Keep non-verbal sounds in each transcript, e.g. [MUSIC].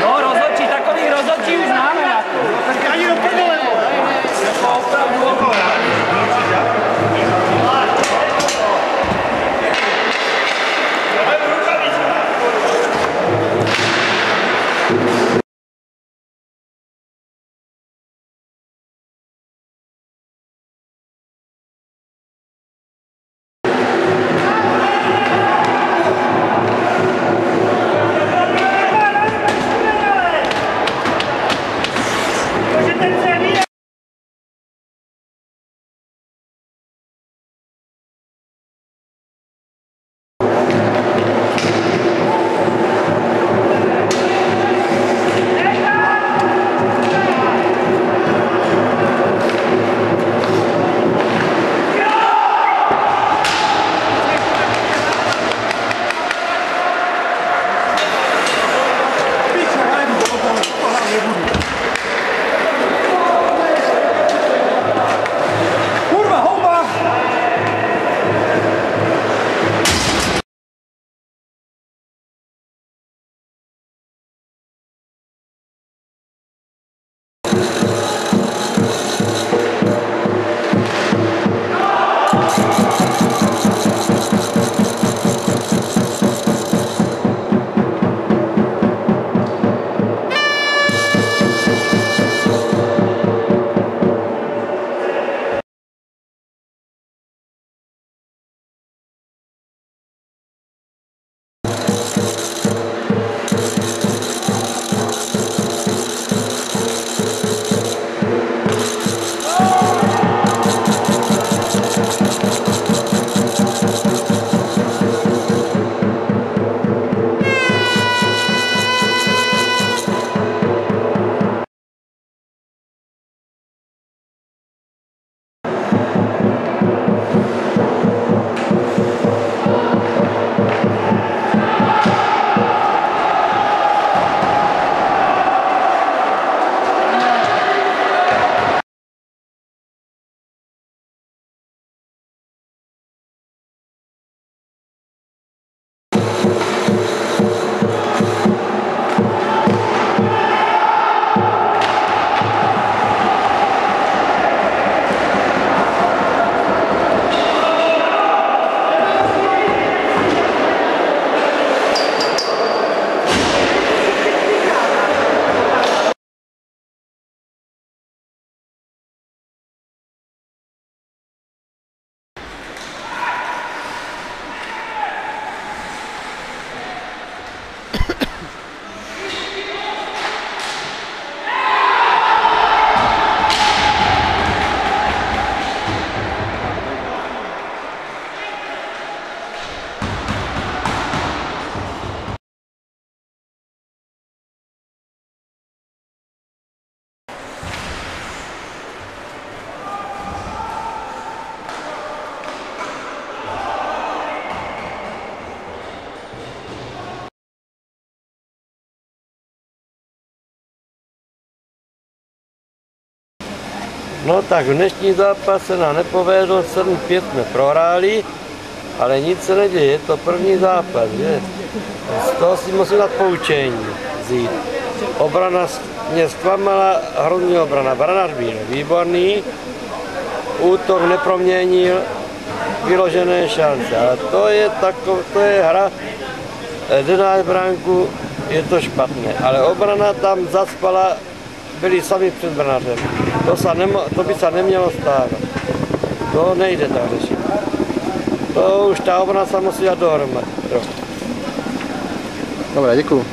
No, rozhodčí, takový rozhodčí už známe. Ani do prdele. Jako opravdu, No tak v dnešní zápas se nám nepovedlo, 7-5 jsme prohráli, ale nic se neděje, je to první zápas, že? Z toho si musím dát poučení vzít. Obrana mě zklamala, hrozně obrana. Branář byl výborný, útok neproměnil vyložené šance. A to je, takov, to je hra, eh, jde na je to špatné. Ale obrana tam zaspala, byli sami před branářem. To, se nemo, to by se nemělo stávat. To nejde tak řešit. To už ta obrana se musí dát dohromady. Dobré, děkuju.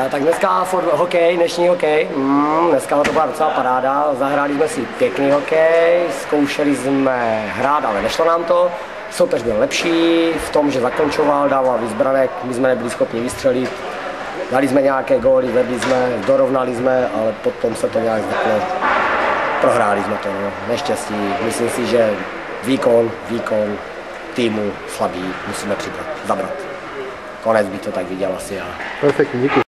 A Tak dneska hokej, dnešní hokej, mm, dneska to byla docela paráda, zahráli jsme si pěkný hokej, zkoušeli jsme hrát, ale nešlo nám to. Soupeř byl lepší v tom, že zakončoval, dával víc branek, my jsme nebyli schopni vystřelit. Dali jsme nějaké góly, vedli jsme, dorovnali jsme, ale potom se to nějak zvrtlo. Prohráli jsme to, no. neštěstí. Myslím si, že výkon, výkon týmu slabý, musíme přibrat, zabrat. Konec by to tak viděl asi já. Perfektní, děkuji.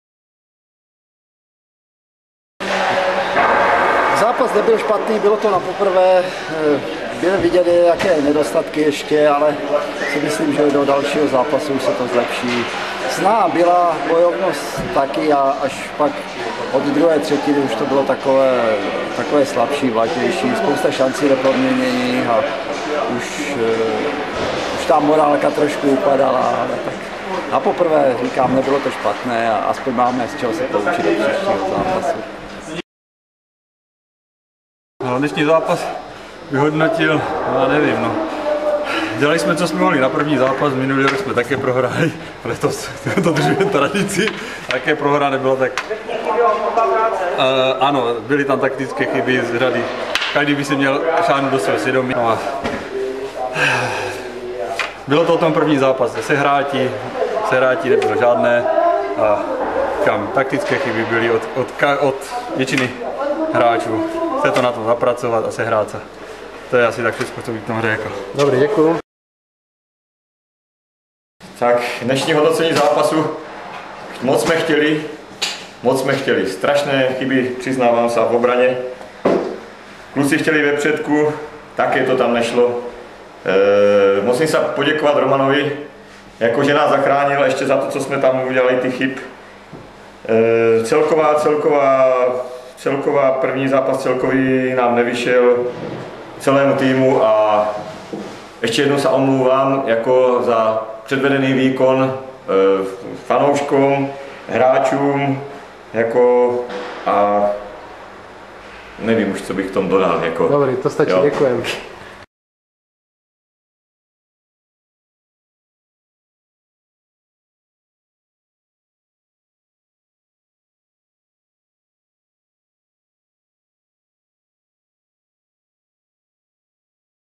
Zápas nebyl špatný, bylo to na poprvé. Byly vidět jaké nedostatky ještě, ale si myslím, že do dalšího zápasu se to zlepší. Sná byla bojovnost taky a až pak od druhé třetiny už to bylo takové, takové slabší, vlažnější, spousta šancí do proměnění a už, eh, už ta morálka trošku upadala, ale tak na poprvé říkám, nebylo to špatné a aspoň máme z čeho se poučit do příštího zápasu. Dnešní zápas vyhodnotil, no, já nevím, no. Dělali jsme, co jsme mohli na první zápas, minulý rok jsme také prohráli, [LAUGHS] letos [LAUGHS] dodržujeme tradici, také prohra nebylo tak... Uh, ano, byly tam taktické chyby z řady. Každý by si měl šáhnout do svého svědomí. No a... Bylo to o tom první zápas, sehráti, sehráti nebylo žádné a kam taktické chyby byly od, od, od většiny hráčů. Chce to na to zapracovat a sehrát se. To je asi tak všechno, co bych tomu řekl. Dobrý, děkuju. Tak dnešní hodnocení zápasu. Moc jsme chtěli, moc jsme chtěli. Strašné chyby, přiznávám se, v obraně. Kluci chtěli ve předku, také to tam nešlo. E, musím se poděkovat Romanovi, jakože nás zachránil ještě za to, co jsme tam udělali, ty chyb. E, celková, celková, celková první zápas celkový nám nevyšel celému týmu a ještě jednou se omlouvám jako za předvedený výkon e, fanouškům, hráčům, jako a nevím už, co bych k tomu dodal. Jako, Dobrý, to stačí, Jo. děkujem.